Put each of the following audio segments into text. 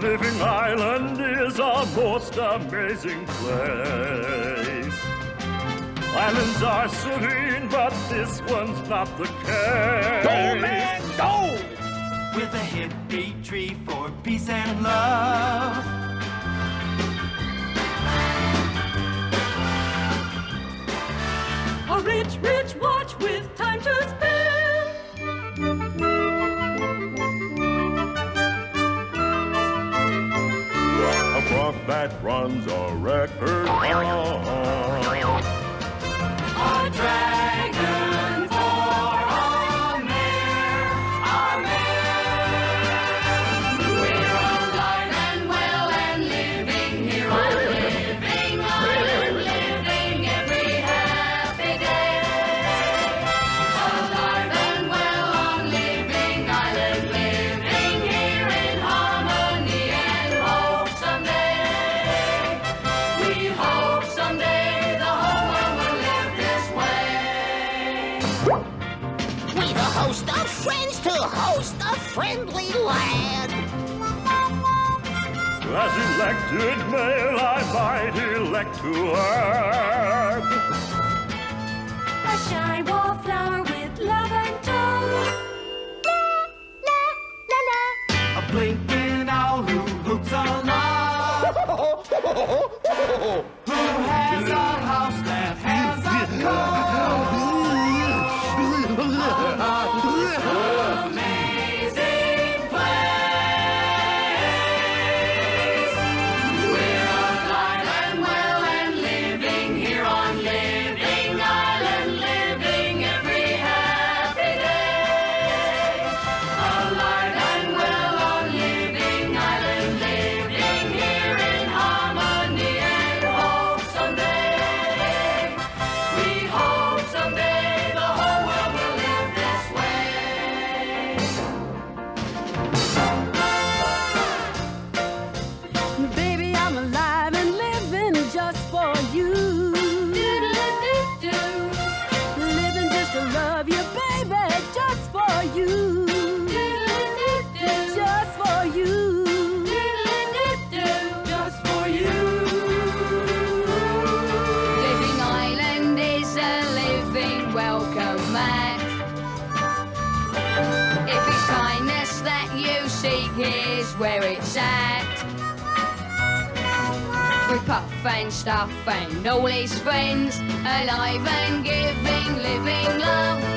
Living Island is our most amazing place. Islands are serene, but this one's not the case. Go, man, go! With a hippie tree for peace and love. that runs a record. friendly lad. As elected mayor, I might elect to add a shy wallflower with love and joy. La la la la. A blinking. is where it's at. we Pufnstuf, and all his friends, alive and giving, living love.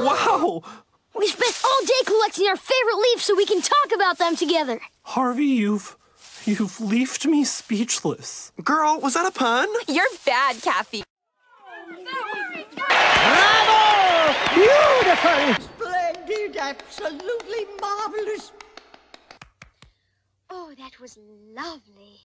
Wow! We spent all day collecting our favorite leaves so we can talk about them together. Harvey, you've. You've left me speechless. Girl, was that a pun? You're bad, Kathy. Bravo! Beautiful! Splendid, absolutely marvelous. Oh, that was lovely.